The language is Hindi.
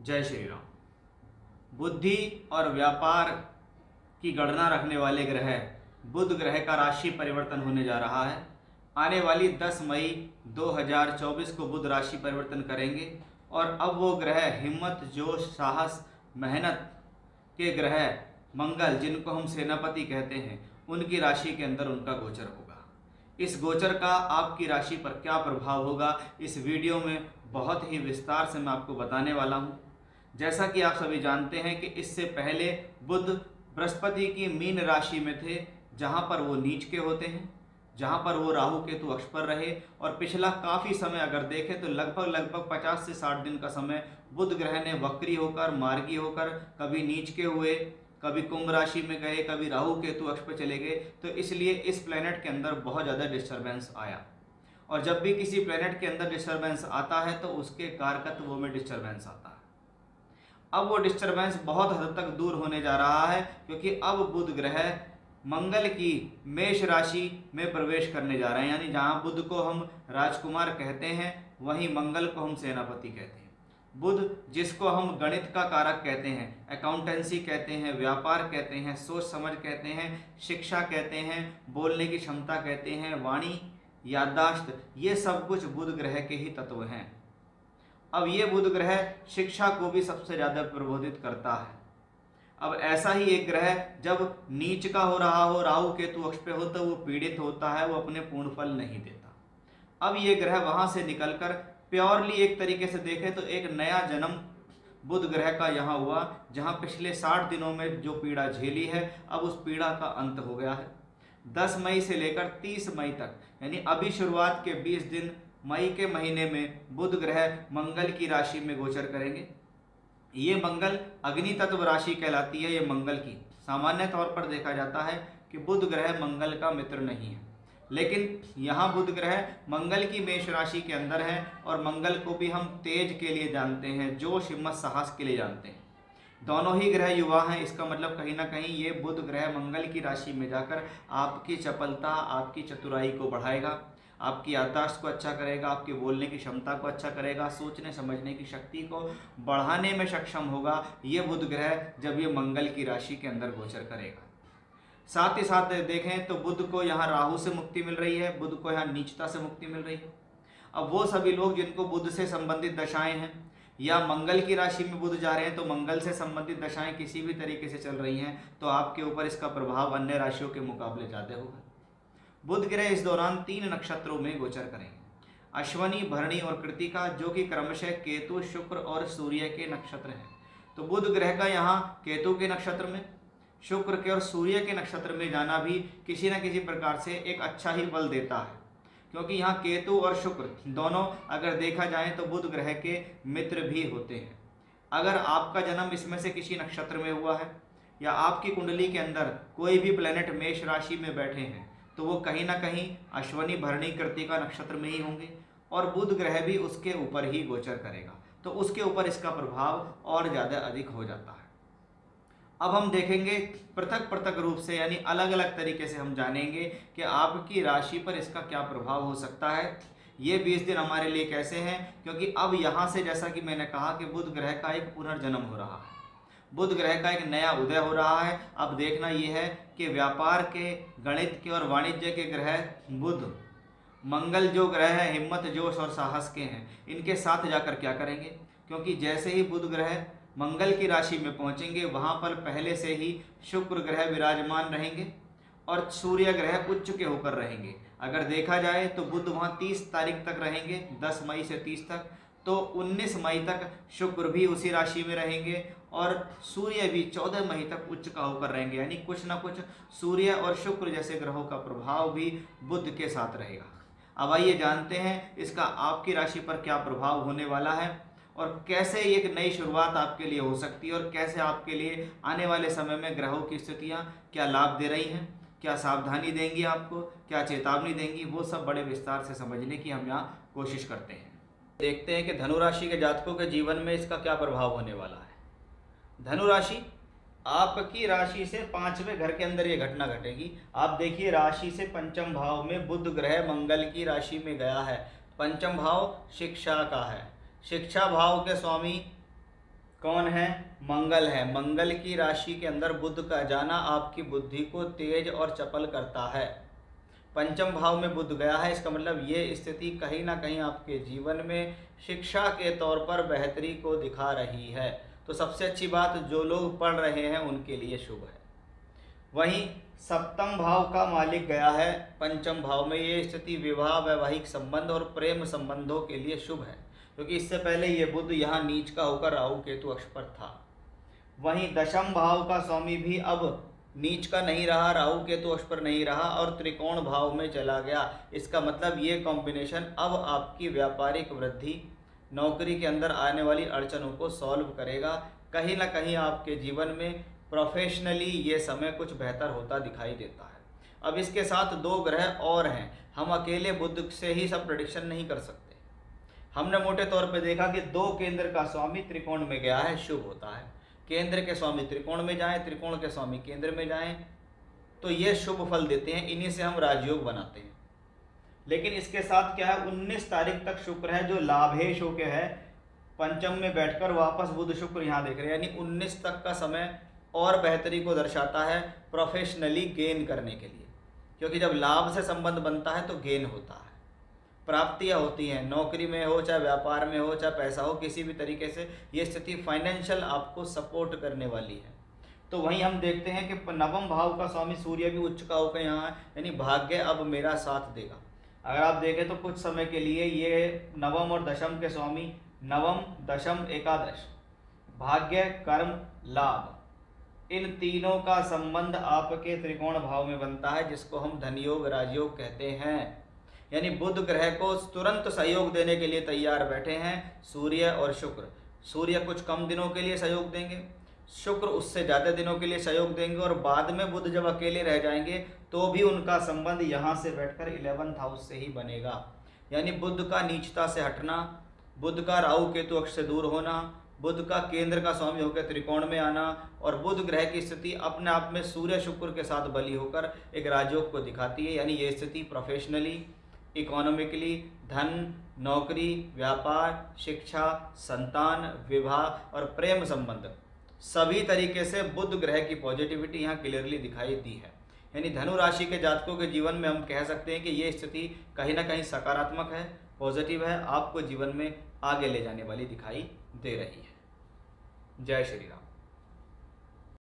जय श्री राम। बुद्धि और व्यापार की गणना रखने वाले ग्रह, बुध ग्रह का राशि परिवर्तन होने जा रहा है। आने वाली 10 मई 2024 को बुध राशि परिवर्तन करेंगे और अब वो ग्रह हिम्मत, जोश, साहस, मेहनत के ग्रह, मंगल, जिनको हम सेनापति कहते हैं, उनकी राशि के अंदर उनका गोचर होगा। इस गोचर का आपकी राशि पर क्या प्रभाव होगा, इस वीडियो में बहुत ही विस्तार से मैं आपको बताने वाला हूँ। जैसा कि आप सभी जानते हैं कि इससे पहले बुध बृहस्पति की मीन राशि में थे, जहाँ पर वो नीच के होते हैं, जहाँ पर वो राहु केतु अक्ष पर रहे। और पिछला काफ़ी समय अगर देखें तो लगभग लगभग 50 से 60 दिन का समय बुध ग्रह ने वक्री होकर, मार्गी होकर कभी नीच के हुए, कभी कुंभ राशि में गए, कभी राहु केतु अक्ष पर चले गए। तो इसलिए इस प्लेनेट के अंदर बहुत ज़्यादा डिस्टर्बेंस आया। और जब भी किसी प्लेनेट के अंदर डिस्टर्बेंस आता है तो उसके कारकत्व में डिस्टर्बेंस आता है। अब वो डिस्टर्बेंस बहुत हद तक दूर होने जा रहा है, क्योंकि अब बुध ग्रह मंगल की मेष राशि में प्रवेश करने जा रहे हैं। यानी जहाँ बुध को हम राजकुमार कहते हैं, वहीं मंगल को हम सेनापति कहते हैं। बुध जिसको हम गणित का कारक कहते हैं अकाउंटेंसी कहते हैं, व्यापार कहते हैं, सोच समझ कहते हैं, शिक्षा कहते हैं, बोलने की क्षमता कहते हैं, वाणी, याददाश्त, ये सब कुछ बुध ग्रह के ही तत्व हैं। अब ये बुध ग्रह शिक्षा को भी सबसे ज़्यादा प्रबोधित करता है। अब ऐसा ही एक ग्रह, जब नीच का हो रहा हो, राहु केतु अक्ष पे हो तो वो पीड़ित होता है, वो अपने पूर्ण फल नहीं देता। अब ये ग्रह वहाँ से निकलकर प्योरली एक तरीके से देखें तो एक नया जन्म बुध ग्रह का यहाँ हुआ, जहाँ पिछले साठ दिनों में जो पीड़ा झेली है, अब उस पीड़ा का अंत हो गया है। दस मई से लेकर तीस मई तक, यानी अभी शुरुआत के बीस दिन मई के महीने में बुध ग्रह मंगल की राशि में गोचर करेंगे। ये मंगल अग्नि तत्व राशि कहलाती है, ये मंगल की। सामान्य तौर पर देखा जाता है कि बुध ग्रह मंगल का मित्र नहीं है। लेकिन यहाँ बुध ग्रह मंगल की मेष राशि के अंदर है और मंगल को भी हम तेज के लिए जानते हैं जोश हिम्मत साहस के लिए जानते हैं। दोनों ही ग्रह युवा हैं, इसका मतलब कहीं ना कहीं ये बुध ग्रह मंगल की राशि में जाकर आपकी चपलता, आपकी चतुराई को बढ़ाएगा। आपकी याददाश्त को अच्छा करेगा, आपके बोलने की क्षमता को अच्छा करेगा, सोचने, समझने की शक्ति को बढ़ाने में सक्षम होगा, ये बुध ग्रह जब ये मंगल की राशि के अंदर गोचर करेगा। साथ ही साथ देखें तो बुध को यहाँ राहु से मुक्ति मिल रही है, बुध को यहाँ नीचता से मुक्ति मिल रही है। अब वो सभी लोग जिनको बुध से संबंधित दशाएँ हैं, या मंगल की राशि में बुध जा रहे हैं तो मंगल से संबंधित दशाएँ किसी भी तरीके से चल रही हैं तो आपके ऊपर इसका प्रभाव अन्य राशियों के मुकाबले ज़्यादा होगा। बुध ग्रह इस दौरान तीन नक्षत्रों में गोचर करेंगे। अश्वनी, भरणी और कृतिका, जो कि क्रमशः केतु, शुक्र और सूर्य के नक्षत्र हैं। तो बुध ग्रह का यहाँ केतु के नक्षत्र में, शुक्र के और सूर्य के नक्षत्र में जाना भी किसी न किसी प्रकार से एक अच्छा ही बल देता है। क्योंकि यहाँ केतु और शुक्र दोनों अगर देखा जाए तो बुध ग्रह के मित्र भी होते हैं। अगर आपका जन्म इसमें से किसी नक्षत्र में हुआ है, या आपकी कुंडली के अंदर कोई भी प्लेनेट मेष राशि में बैठे हैं तो वो कहीं ना कहीं अश्वनी भरणी कृतिका नक्षत्र में ही होंगे और बुध ग्रह भी उसके ऊपर ही गोचर करेगा। तो उसके ऊपर इसका प्रभाव और ज़्यादा अधिक हो जाता है। अब हम देखेंगे पृथक पृथक रूप से, यानी अलग अलग तरीके से हम जानेंगे कि आपकी राशि पर इसका क्या प्रभाव हो सकता है। ये बीस दिन हमारे लिए कैसे हैं? क्योंकि अब यहाँ से जैसा कि मैंने कहा कि बुध ग्रह का एक पुनर्जन्म हो रहा है। बुध ग्रह का एक नया उदय हो रहा है। अब देखना यह है कि व्यापार के, गणित के और वाणिज्य के ग्रह बुध। मंगल जो ग्रह है, हिम्मत, जोश और साहस के हैं। इनके साथ जाकर क्या करेंगे? क्योंकि जैसे ही बुध ग्रह मंगल की राशि में पहुँचेंगे, वहाँ पर पहले से ही शुक्र ग्रह विराजमान रहेंगे और सूर्य ग्रह उच्च के होकर रहेंगे। अगर देखा जाए तो बुध वहाँ 30 तारीख तक रहेंगे 10 मई से 30 तक। तो 19 मई तक शुक्र भी उसी राशि में रहेंगे और सूर्य भी 14 मई तक उच्च का होकर रहेंगे। यानी कुछ ना कुछ सूर्य और शुक्र जैसे ग्रहों का प्रभाव भी बुद्ध के साथ रहेगा। अब आइए जानते हैं इसका आपकी राशि पर क्या प्रभाव होने वाला है और कैसे एक नई शुरुआत आपके लिए हो सकती है और कैसे आपके लिए आने वाले समय में ग्रहों की स्थितियाँ क्या लाभ दे रही हैं, क्या सावधानी देंगी आपको, क्या चेतावनी देंगी, वो सब बड़े विस्तार से समझने की हम यहाँ कोशिश करते हैं। देखते हैं कि धनुराशि के जातकों के जीवन में इसका क्या प्रभाव होने वाला है। धनुराशि, आपकी राशि से पाँचवें घर के अंदर ये घटना घटेगी। आप देखिए, राशि से पंचम भाव में बुध ग्रह मंगल की राशि में गया है। पंचम भाव शिक्षा का है। शिक्षा भाव के स्वामी कौन है? मंगल है। मंगल की राशि के अंदर बुद्ध का जाना आपकी बुद्धि को तेज और चपल करता है। पंचम भाव में बुद्ध गया है। इसका मतलब ये स्थिति कहीं ना कहीं आपके जीवन में शिक्षा के तौर पर बेहतरी को दिखा रही है। तो सबसे अच्छी बात, जो लोग पढ़ रहे हैं, उनके लिए शुभ है। वहीं सप्तम भाव का मालिक गया है। पंचम भाव में ये स्थिति विवाह, वैवाहिक संबंध और प्रेम संबंधों के लिए शुभ है। क्योंकि इससे पहले ये बुद्ध यहाँ नीच का होकर राहु केतु अक्ष पर था। वहीं दशम भाव का स्वामी भी अब नीच का नहीं रहा, राहु केतु अक्ष पर नहीं रहा और त्रिकोण भाव में चला गया। इसका मतलब ये कॉम्बिनेशन अब आपकी व्यापारिक वृद्धि, नौकरी के अंदर आने वाली अड़चनों को सॉल्व करेगा। कहीं ना कहीं आपके जीवन में प्रोफेशनली ये समय कुछ बेहतर होता दिखाई देता है। अब इसके साथ दो ग्रह और हैं। हम अकेले बुद्ध से ही सब प्रडिक्शन नहीं कर सकते। हमने मोटे तौर पे देखा कि दो केंद्र का स्वामी त्रिकोण में गया है, शुभ होता है। केंद्र के स्वामी, त्रिकोण में जाएँ, त्रिकोण के स्वामी केंद्र में जाएँ तो ये शुभ फल देते हैं, इन्हीं से हम राजयोग बनाते हैं। लेकिन इसके साथ क्या है, उन्नीस तारीख तक शुक्र है, जो लाभेश होके है, पंचम में बैठकर वापस बुध शुक्र यहाँ देख रहे हैं, यानी उन्नीस तक का समय और बेहतरी को दर्शाता है प्रोफेशनली गेन करने के लिए। क्योंकि जब लाभ से संबंध बनता है तो गेन होता है। प्राप्तियाँ होती हैं। नौकरी में हो, चाहे व्यापार में हो, चाहे पैसा हो, किसी भी तरीके से ये स्थिति फाइनेंशियल आपको सपोर्ट करने वाली है। तो वहीं हम देखते हैं कि नवम भाव का स्वामी सूर्य भी उच्च का होकर यहाँ है, यानी भाग्य अब मेरा साथ देगा। अगर आप देखें तो कुछ समय के लिए ये नवम और दशम के स्वामी, नवम, दशम, एकादश, भाग्य, कर्म, लाभ, इन तीनों का संबंध आपके त्रिकोण भाव में बनता है, जिसको हम धनयोग, राजयोग कहते हैं। यानी बुध ग्रह को तुरंत सहयोग देने के लिए तैयार बैठे हैं सूर्य और शुक्र। सूर्य कुछ कम दिनों के लिए सहयोग देंगे, शुक्र उससे ज़्यादा दिनों के लिए सहयोग देंगे और बाद में बुध जब अकेले रह जाएँगे तो भी उनका संबंध यहाँ से बैठकर इलेवंथ हाउस से ही बनेगा। यानी बुद्ध का नीचता से हटना बुद्ध का राहु केतु अक्ष से दूर होना बुद्ध का केंद्र का स्वामी होकर त्रिकोण में आना और बुद्ध ग्रह की स्थिति अपने आप में सूर्य शुक्र के साथ बली होकर एक राजयोग को दिखाती है। यानी ये स्थिति प्रोफेशनली इकोनॉमिकली धन, नौकरी, व्यापार, शिक्षा, संतान, विवाह और प्रेम संबंध। सभी तरीके से बुद्ध ग्रह की पॉजिटिविटी यहाँ क्लियरली दिखाई दी है। यानी धनु राशि के जातकों के जीवन में हम कह सकते हैं कि ये स्थिति कहीं ना कहीं सकारात्मक है पॉजिटिव है, आपको जीवन में आगे ले जाने वाली दिखाई दे रही है। जय श्री राम।